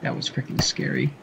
That was freaking scary.